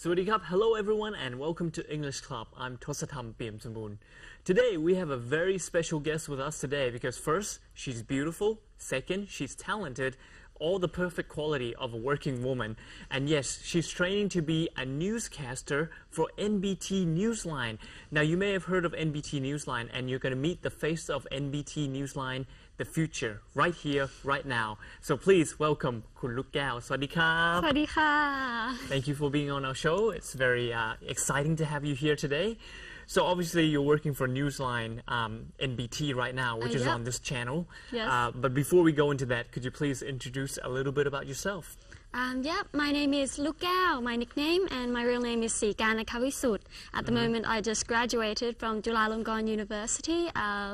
Sawadee Hello everyone and welcome to English Club. I'm Todsatham Piamsamun. Today we have a very special guest with us today because first, she's beautiful. Second, she's talented. All the perfect quality of a working woman. And yes, she's training to be a newscaster for NBT Newsline. Now you may have heard of NBT Newsline and you're going to meet the face of NBT Newsline the future right here right now. So please welcome Kun Gao. สวัสดีครับ สวัสดีค่ะ thank you for being on our show. It's very uh, exciting to have you here today. So obviously you're working for Newsline um, NBT right now which uh, is on this channel. Yes. Uh, but before we go into that could you please introduce a little bit about yourself? Um, yeah, my name is Lukgal, my nickname, and my real name is Sikana Kawisut. At the mm -hmm. moment, I just graduated from Chulalongkorn University. Uh,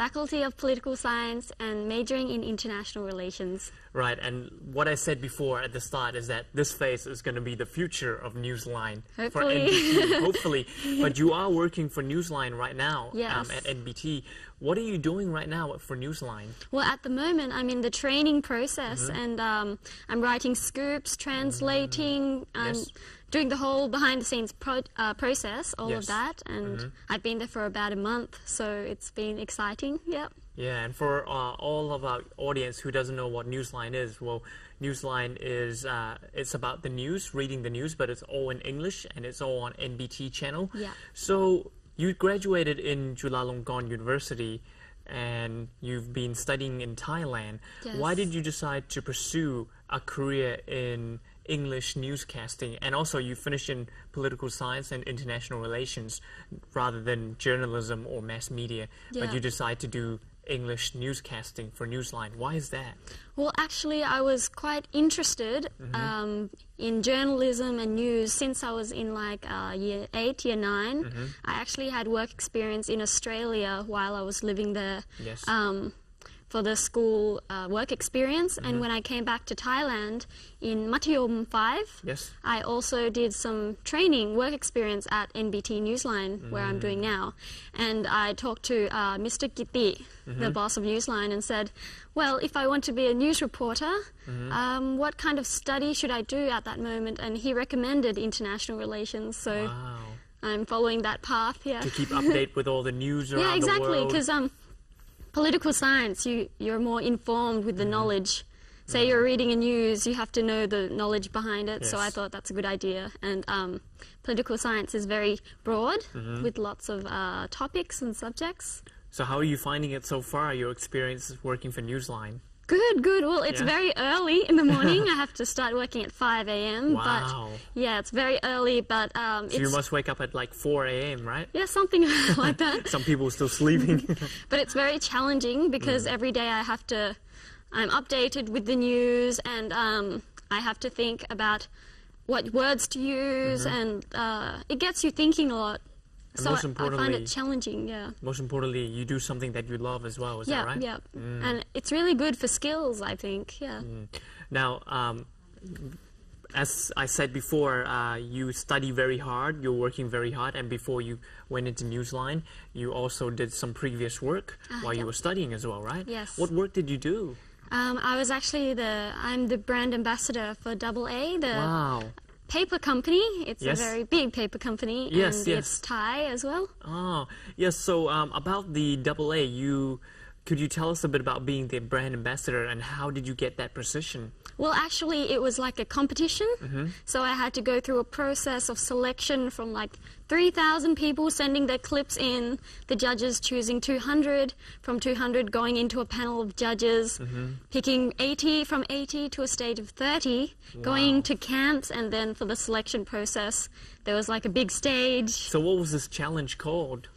Faculty of Political Science, and majoring in International Relations. Right, and what I said before at the start is that this phase is going to be the future of Newsline for Hopefully. NBT. Hopefully, but you are working for Newsline right now um, at NBT. What are you doing right now for Newsline? Well, at the moment, I'm in the training process, and um, I'm writing scoops, translating, um, Yes. doing the whole behind-the-scenes pro- uh, process, all Yes. of that. And I've been there for about a month, so it's been exciting. Yeah. Yeah, and for uh, all of our audience who doesn't know what Newsline is, well, Newsline is uh, it's about the news, reading the news, but it's all in English and it's all on NBT channel. Yeah. So you graduated in Chulalongkorn University, and you've been studying in Thailand. Yes. Why did you decide to pursue a career in English newscasting? And also, you finished in political science and international relations rather than journalism or mass media, but you decide to do English newscasting for Newsline. Why is that? Well, actually, I was quite interested um, in journalism and news since I was in like uh, year eight, year 9 I actually had work experience in Australia while I was living there. Yes. Um, for the school uh, work experience, and when I came back to Thailand in Matayom 5, Yes. I also did some training, work experience at NBT Newsline, where I'm doing now. And I talked to uh, Mr. Gitti, the boss of Newsline, and said, Well, if I want to be a news reporter, um, what kind of study should I do at that moment? And he recommended international relations, so Wow. I'm following that path, yeah. To keep update with all the news around Yeah, the exactly. world. Because um, political science, you you're more informed with the Mm-hmm. knowledge. Say you're reading a news, you have to know the knowledge behind it. So I thought that's a good idea. And um, political science is very broad Mm-hmm. with lots of uh, topics and subjects. So how are you finding it so far? Your experience working for Newsline? Good, good. Well, it's Yeah. very early in the morning. I have to start working at 5 a.m. Wow. But yeah, it's very early. But um, So it's you must wake up at like 4 a.m., right? yeah something like that. Some people are still sleeping. But it's very challenging because Mm. every day I have to, I'm updated with the news and um, I have to think about what words to use and uh, it gets you thinking a lot. And so most I, I find importantly- it challenging, yeah. Most importantly, you do something that you love as well. Is Yeah, that right? yeah. Mm. And it's really good for skills, I think, yeah. Now, um, as I said before, uh, you study very hard. You're working very hard, and before you went into Newsline, you also did some previous work while you were studying as well, right? Yes. What work did you do? Um, I was actually the, I'm the brand ambassador for Double A, the Wow. Paper company. It's Yes. a very big paper company Yes, and yes. it's Thai as well. Oh, yes. So um, about the double A, you could you tell us a bit about being the brand ambassador and how did you get that position? Well, actually, it was like a competition. Mm-hmm. So I had to go through a process of selection from like 3,000 people sending their clips in, the judges choosing 200, from 200 going into a panel of judges, mm-hmm. picking 80 from 80 to a stage of 30, going to camps, and then for the selection process, there was like a big stage. So what was this challenge called?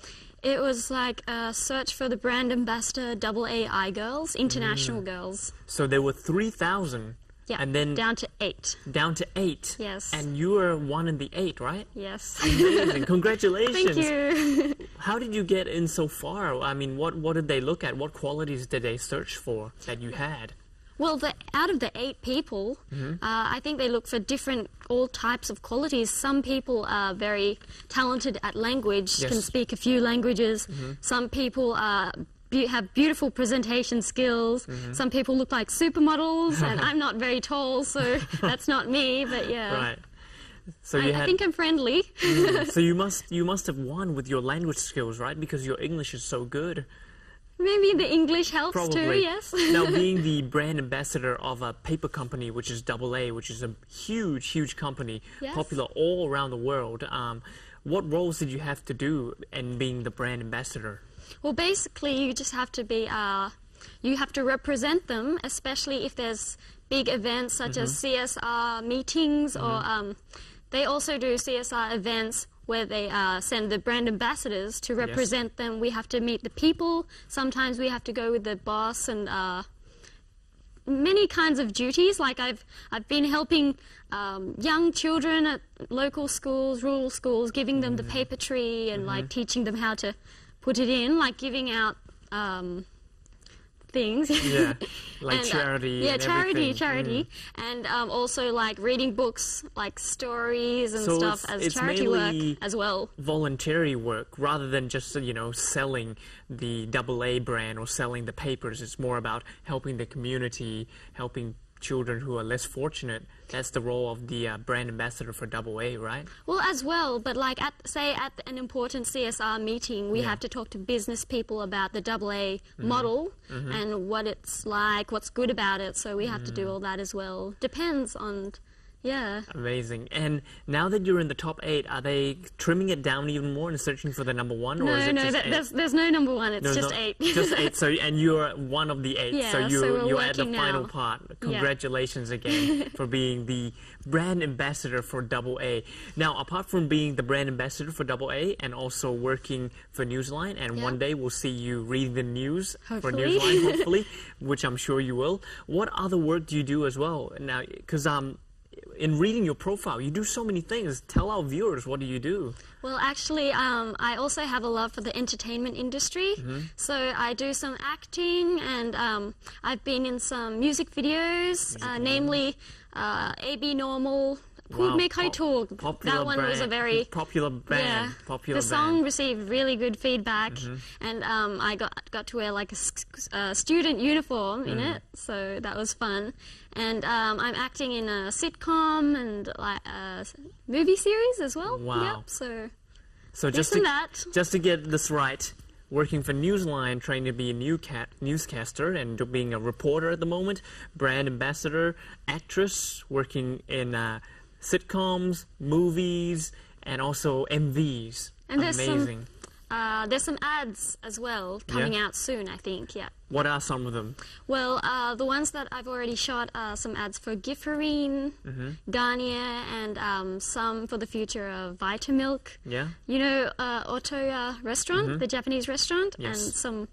It was like a search for the brand ambassador double AI girls, international mm. girls. So there were three thousand. Yeah, And then down to eight. down to eight. Yes. And you were one in the eight, right? Yes. Amazing. Congratulations. Thank you. How did you get in so far? I mean, what, what did they look at? What qualities did they search for that you had? Well, the, out of the eight people, Mm-hmm. uh, I think they look for different, all types of qualities. Some people are very talented at language, Yes. can speak a few languages. Mm-hmm. Some people are. Be, have beautiful presentation skills. Some people look like supermodels, and I'm not very tall, so that's not me. But yeah, Right. So I, you I had think I'm friendly. so you must you must have won with your language skills, right? Because your English is so good. Maybe the English helps Probably. too. Yes. now, being the brand ambassador of a paper company, which is Double A, which is a huge, huge company, Yes. popular all around the world, um, what roles did you have to do in being the brand ambassador? Well, basically, you just have to be, uh, you have to represent them, especially if there's big events such as CSR meetings, or um, they also do CSR events where they uh, send the brand ambassadors to represent them. We have to meet the people. Sometimes we have to go with the boss and. Uh, many kinds of duties. Like I've I've been helping um, young children at local schools, rural schools, giving them the paper tree and like teaching them how to put it in, like giving out um, things. Yeah, like And, uh, charity. yeah, and charity, everything. charity, and um, also like reading books, like stories and So stuff as charity work as well. voluntary work rather than just you know selling the double A brand or selling the papers. It's more about helping the community, helping children who are less fortunate. That's the role of the uh, brand ambassador for double A, right? Well, as well, but like at say at an important CSR meeting, we Yeah. have to talk to business people about the AA Mm-hmm. model and what it's like, what's good about it. So we have to Mm. do all that as well. Depends on, yeah. Amazing. And now that you're in the top eight, are they trimming it down even more and searching for the number one, or No, is it no, just that, there's there's no number one. It's There's just no- eight. just eight. So and you're one of the eight. so Yeah, you so we're you're at the working final now. part. Congratulations again for being the brand ambassador for Double A. Now, apart from being the brand ambassador for Double A and also working for Newsline, and Yeah. one day we'll see you reading the news for Newsline, hopefully, which I'm sure you will. What other work do you do as well? Now, because um. In reading your profile, you do so many things. Tell our viewers what do you do? Well, actually, um, I also have a love for the entertainment industry. Mm-hmm. So I do some acting, and um, I've been in some music videos, uh, namely uh, AB Normal, Wow, Kud Kai pop- Talk. That one was a very popular band. yeah. Popular the band. Song received really good feedback, and um, I got got to wear like a uh, student uniform Mm. in it, so that was fun. And um, I'm acting in a sitcom and like a movie series as well. Wow. Yep. So So just to, that. just to get this right, working for Newsline, trying to be a new cat, newscaster and being a reporter at the moment, brand ambassador, actress, working in uh, sitcoms, movies, and also MVs. And there's some- uh, there's some ads as well coming out soon. I think. Yeah. What are some of them? Well, uh, the ones that I've already shot are some ads for Giffarine, Mm-hmm. Garnier, and um, some for the future of Vitamilk. Yeah. You know, uh, Ootoya restaurant, the Japanese restaurant. Yes. and some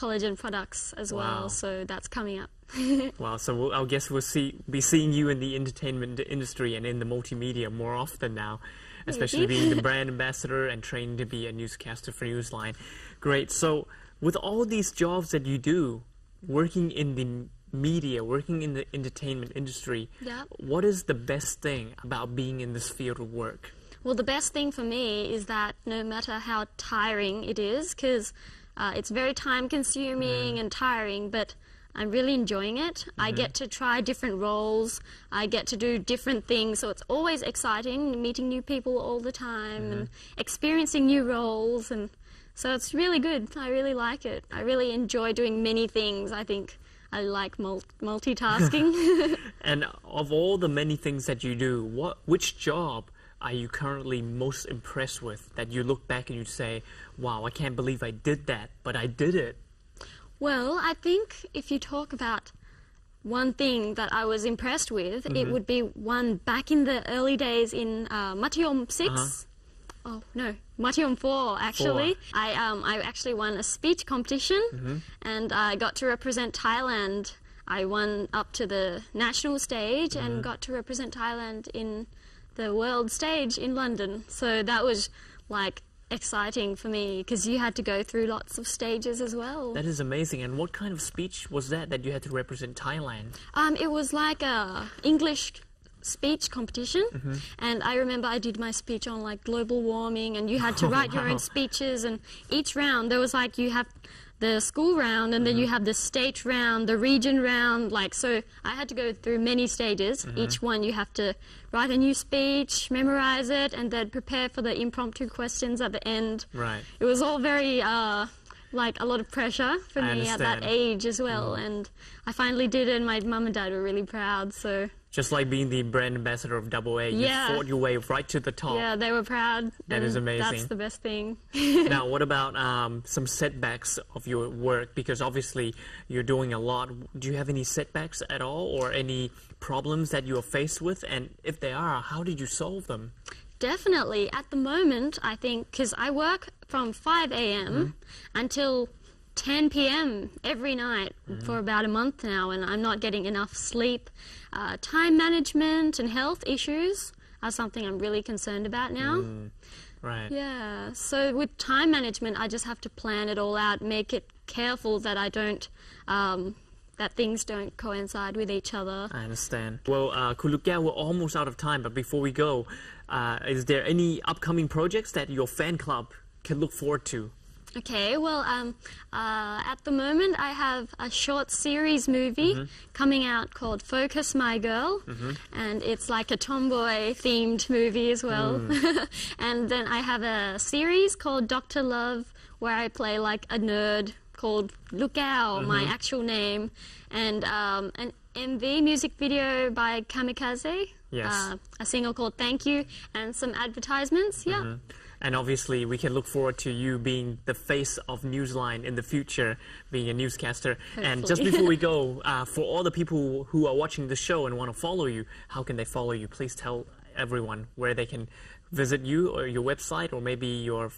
collagen products as Wow. well. So that's coming up. Wow. So we'll, I guess we'll see be seeing you in the entertainment industry and in the multimedia more often now, especially Maybe. being the brand ambassador and trained to be a newscaster for Newsline. Great. So with all these jobs that you do, working in the media, working in the entertainment industry, Yeah. what is the best thing about being in this field of work? Well, the best thing for me is that no matter how tiring it is, because uh, it's very time consuming and tiring, but I'm really enjoying it. I get to try different roles, I get to do different things, so it's always exciting meeting new people all the time and experiencing new roles. And so it's really good. I really like it. I really enjoy doing many things. I think I like mul- multitasking. And of all the many things that you do, what which job are you currently most impressed with that you look back and you say, "Wow, I can't believe I did that, but I did it." Well, I think if you talk about one thing that I was impressed with, it Mm-hmm. would be one back in the early days in uh, Matayom 6. Uh-huh. Oh, no, Matayom 4, actually. I, um, I actually won a speech competition Mm-hmm. and I got to represent Thailand. I won up to the national stage Mm-hmm. and got to represent Thailand in the world stage in London. So that was like exciting for me because you had to go through lots of stages as well. That is amazing. And what kind of speech was that that you had to represent Thailand? Um, it was like a English speech competition, Mm-hmm. and I remember I did my speech on like global warming, and you had to Oh, write your own speeches, and each round there was like you have the school round, and then you Mm-hmm. have the state round, the region round. Like so, I had to go through many stages. Mm-hmm. Each one you have to write a new speech, memorize it, and then prepare for the impromptu questions at the end. Right. It was all very. Uh, like a lot of pressure for I me at that. Age as well, and I finally did it. and My mum and dad were really proud. So Just like being the brand ambassador of Double A, you fought your way right to the top. yeah, they were proud. That is amazing. That's the best thing. now, what about um, some setbacks of your work? Because obviously you're doing a lot. Do you have any setbacks at all, or any problems that you are faced with? And if they are, how did you solve them? Definitely. At the moment, I think, because I work from 5 a.m. until 10 p.m. every night for about a month now, and I'm not getting enough sleep. Uh, time management and health issues are something I'm really concerned about now. Right. Yeah, so with time management, I just have to plan it all out, make it careful that I don't, um, that things don't coincide with each other. I understand. Well, uh, Kulukia, we're almost out of time, but before we go, uh, is there any upcoming projects that your fan club can look forward to? Okay, well, um, uh, at the moment, I have a short series movie coming out called Focus My Girl, and it's like a tomboy themed movie as well. and then I have a series called Doctor Love, where I play like a nerd called Look Out, my actual name, and um, an MV music video by Kamikaze. Yes. Uh, a single called Thank You, and some advertisements. Yeah. And obviously, we can look forward to you being the face of Newsline in the future, being a newscaster. And just before we go, uh, for all the people who are watching the show and want to follow you, how can they follow you? Please tell everyone where they can visit you or your website or maybe your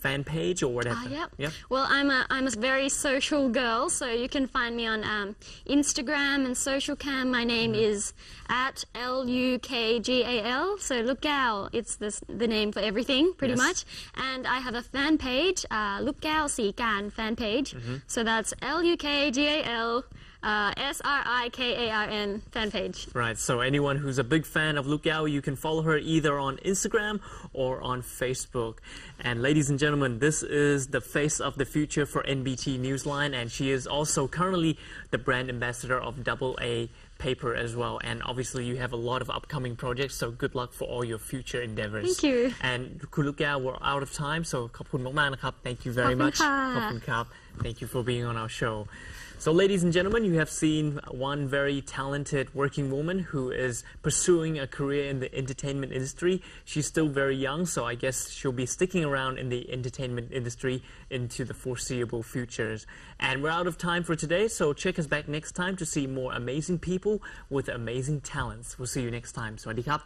fan page or whatever. Ah, yep. Yep. Well, I'm a I'm a very social girl, so you can find me on um, Instagram and social cam. My name Mm-hmm. is at L U K G A L. So look it's this, the name for everything, pretty Yes. much. And I have a fan page, uh, Look Si Kan fan page. Mm-hmm. So that's L U K G A L. Uh, S R I K A R N fan page. Right, so anyone who's a big fan of Lukgal, you can follow her either on Instagram or on Facebook. And ladies and gentlemen, this is the face of the future for NBT Newsline, and she is also currently the brand ambassador of Double A paper as well. And obviously, you have a lot of upcoming projects, so good luck for all your future endeavors. Thank you. And Kulukia, we're out of time, so Thank you very much. ขอบคุณครับ Thank you for being on our show. So, ladies and gentlemen, you have seen one very talented working woman who is pursuing a career in the entertainment industry. She's still very young, so I guess she'll be sticking around in the entertainment industry into the foreseeable futures. And we're out of time for today, so check us back next time to see more amazing people with amazing talents. We'll see you next time. Swadikap.